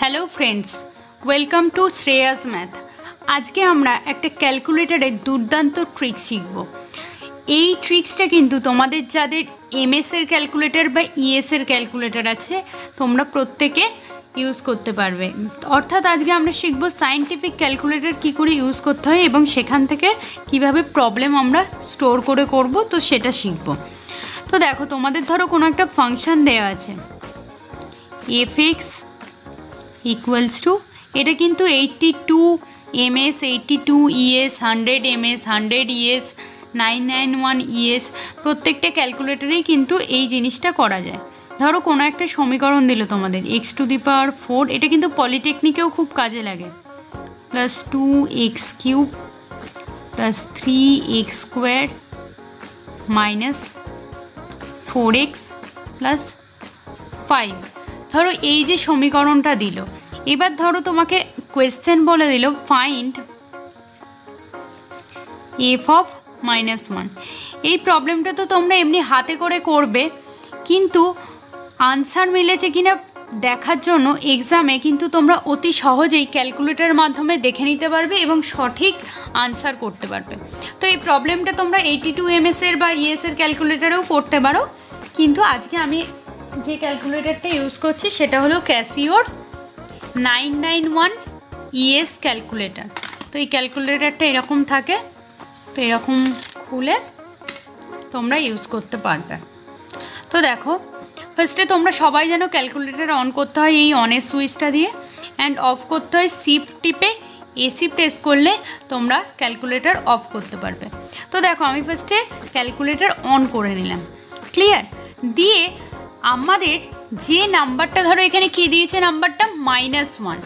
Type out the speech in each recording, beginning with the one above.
Hello friends welcome to Shreyas math আজকে আমরা একটা ক্যালকুলেটারের দুর্দান্ত ট্রিক শিখব। এই ট্রিক্সটা কিন্তু তোমাদের যাদের এমএস এর ক্যালকুলেটর বা ইএস এর ক্যালকুলেটর আছে, তোমরা প্রত্যেকে ইউজ করতে পারবে। অর্থাৎ আজকে আমরা শিখব সায়েন্টিফিক ক্যালকুলেটর কী করে ইউজ করতে হয় এবং সেখান থেকে কীভাবে প্রবলেম আমরা স্টোর করে করব, তো সেটা শিখব। তো দেখো, তোমাদের ধরো কোনো একটা ফাংশন দেওয়া আছে। এফ এক্স ইকুয়ালস টু এটা কিন্তু eighty two MS eighty two ES hundred MS hundred ES nine nine one ES প্রত্যেকটা ক্যালকুলেটরেই কিন্তু এই জিনিসটা করা যায়। ধরো কোনো একটা সমীকরণ দিল তোমাদের x to the power four এটা কিন্তু পলিটেকনিকেও খুব কাজে লাগে। Plus two x cube plus three x square minus four x plus five ধরো এই যে সমীকরণটা দিল। এবার ধরো তোমাকে কোয়েশ্চেন বলে দিল find F of minus one এই প্রবলেমটা তো তোমরা এমনি হাতে করে করবে, কিন্তু আনসার মিলেছে কিনা দেখার জন্য এক্সামে কিন্তু তোমরা অতি সহজেই ক্যালকুলেটারের মাধ্যমে দেখে নিতে পারবে এবং সঠিক আনসার করতে পারবে। তো এই প্রবলেমটা তোমরা এইটি টু এমএসের বা ইএসের ক্যালকুলেটারেও করতে পারো। কিন্তু আজকে আমি যে ক্যালকুলেটারটা ইউজ করছি সেটা হলো ক্যাসিওর nine nine one ES calculator. তো এই ক্যালকুলেটারটা এরকম থাকে, তো এরকম খুলে তোমরা ইউজ করতে পারবে। তো দেখো ফার্স্টে তোমরা সবাই যেন ক্যালকুলেটার অন করতে হয় এই অনের সুইচটা দিয়ে অ্যান্ড অফ করতে হয় সিপ টিপে এসি প্রেস করলে তোমরা ক্যালকুলেটার অফ করতে পারবে। তো দেখো, আমি ফার্স্টে ক্যালকুলেটার অন করে নিলাম। ক্লিয়ার দিয়ে আমাদের যে নাম্বারটা ধরো এখানে কী দিয়েছে নাম্বারটা? মাইনাস ওয়ান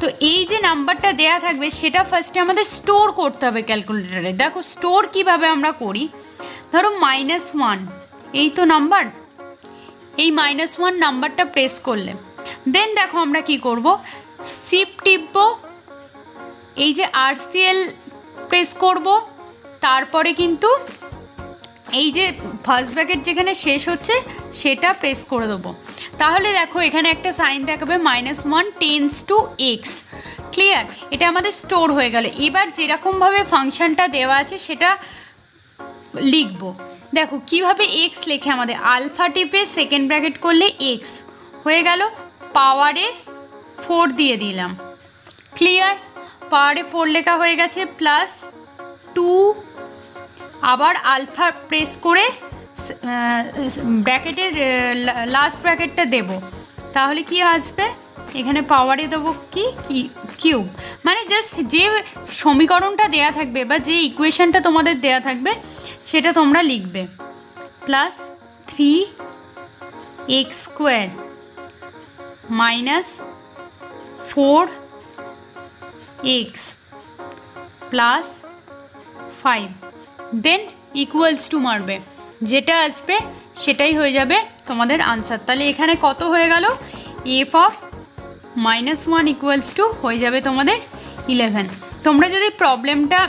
তো এই যে নাম্বারটা দেয়া থাকবে, সেটা ফার্স্টে আমাদের স্টোর করতে হবে ক্যালকুলেটারে দেখো স্টোর কীভাবে আমরা করি? ধরো মাইনাস ওয়ান এই তো নাম্বার এই মাইনাস ওয়ান নাম্বারটা প্রেস করলে। দেন দেখো আমরা কি করব? সিপ টিপব, এই যে আরসিএল প্রেস করব, তারপরে কিন্তু এই যে ফার্স্ট ব্র্যাকেট যেখানে শেষ হচ্ছে, সেটা প্রেস করে দেবো। তাহলে দেখো, এখানে একটা সাইন দেখাবে minus one tends to x clear এটা আমাদের স্টোর হয়ে গেল। এবার যেরকমভাবে ফাংশনটা দেওয়া আছে, সেটা লিখব। দেখো, কীভাবে এক্স লেখে আমাদের? আলফা টিপে সেকেন্ড ব্র্যাকেট করলে এক্স হয়ে গেল পাওয়ারে ফোর দিয়ে দিলাম। ক্লিয়ার পাওয়ারে ফোর লেখা হয়ে গেছে প্লাস টু আবার আলফা প্রেস করে ব্র্যাকেটের লাস্ট ব্র্যাকেটটা দেব। তাহলে কি আসবে? এখানে পাওয়ারে দেবো কি? কিউব। মানে জাস্ট যে সমীকরণটা দেয়া থাকবে বা যে ইকুয়েশনটা তোমাদের দেয়া থাকবে, সেটা তোমরা লিখবে। Plus three x square minus four x plus five. Then equals to মারবে। যেটা আসবে, সেটাই হয়ে যাবে তোমাদের আনসার তাহলে এখানে কত হয়ে গেল? F of minus one equals to হয়ে যাবে তোমাদের ইলেভেন তোমরা যদি প্রবলেমটা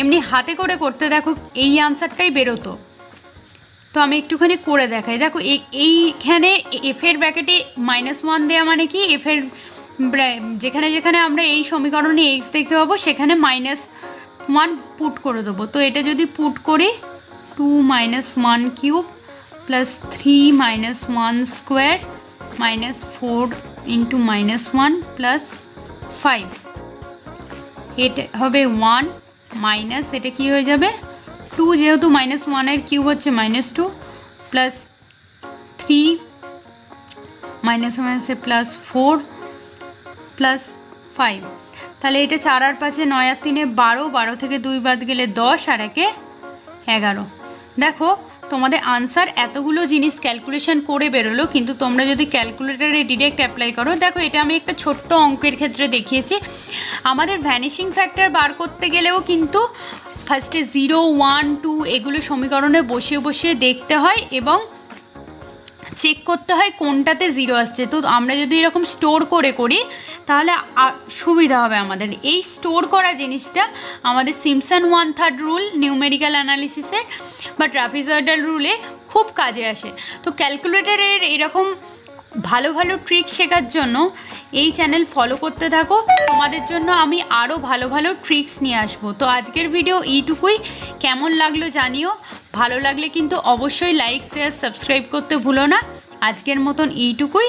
এমনি হাতে করে করতে দেখো, এই আনসারটাই বেরোতো। তো আমি একটুখানি করে দেখাই। দেখো এইখানে এফের ব্র্যাকেটে মাইনাস ওয়ান দেওয়া মানে কি? এফের যেখানে যেখানে আমরা এই সমীকরণে এক্স দেখতে পাবো, সেখানে মাইনাস ওয়ান পুট করে দেবো। তো এটা যদি পুট করি two minus one cube plus three minus one square minus four into minus one plus five এটা হবে ওয়ান মাইনাস এটা কি হয়ে যাবে? টু যেহেতু মাইনাস ওয়ানের কিউব হচ্ছে minus two plus three minus মাইনাসে প্লাস ফোর প্লাস ফাইভ তাহলে এটা চার আর পাঁচে নয় আর তিনে বারো বারো থেকে দুই বাদ গেলে দশ আর একে এগারো। দেখো, তোমাদের আনসার এতগুলো জিনিস ক্যালকুলেশন করে বেরোলো, কিন্তু তোমরা যদি ক্যালকুলেটারে ডিরেক্ট অ্যাপ্লাই করো, দেখো এটা আমি একটা ছোট্ট অঙ্কের ক্ষেত্রে দেখিয়েছি। আমাদের ভ্যানিশিং ফ্যাক্টর বার করতে গেলেও কিন্তু ফার্স্টে জিরো ওয়ান টু এগুলো সমীকরণে বসিয়ে বসিয়ে দেখতে হয় এবং চেক করতে হয় কোনটাতে জিরো আসছে। তো আমরা যদি এরকম স্টোর করে করি, তাহলে সুবিধা হবে আমাদের। এই স্টোর করা জিনিসটা আমাদের Simpson one third rule numerical অ্যানালিসিসের বা ট্রাপিজয়েডাল রুলে খুব কাজে আসে। তো ক্যালকুলেটারের এরকম ভালো ভালো ট্রিক শেখার জন্য এই চ্যানেল ফলো করতে থাকো। তোমাদের জন্য আমি আরও ভালো ভালো ট্রিক্স নিয়ে আসব। তো আজকের ভিডিও এইটুকুই। কেমন লাগল জানিও। ভালো লাগলে কিন্তু অবশ্যই লাইক শেয়ার সাবস্ক্রাইব করতে ভুলো না। আজকের মতন এইটুকুই।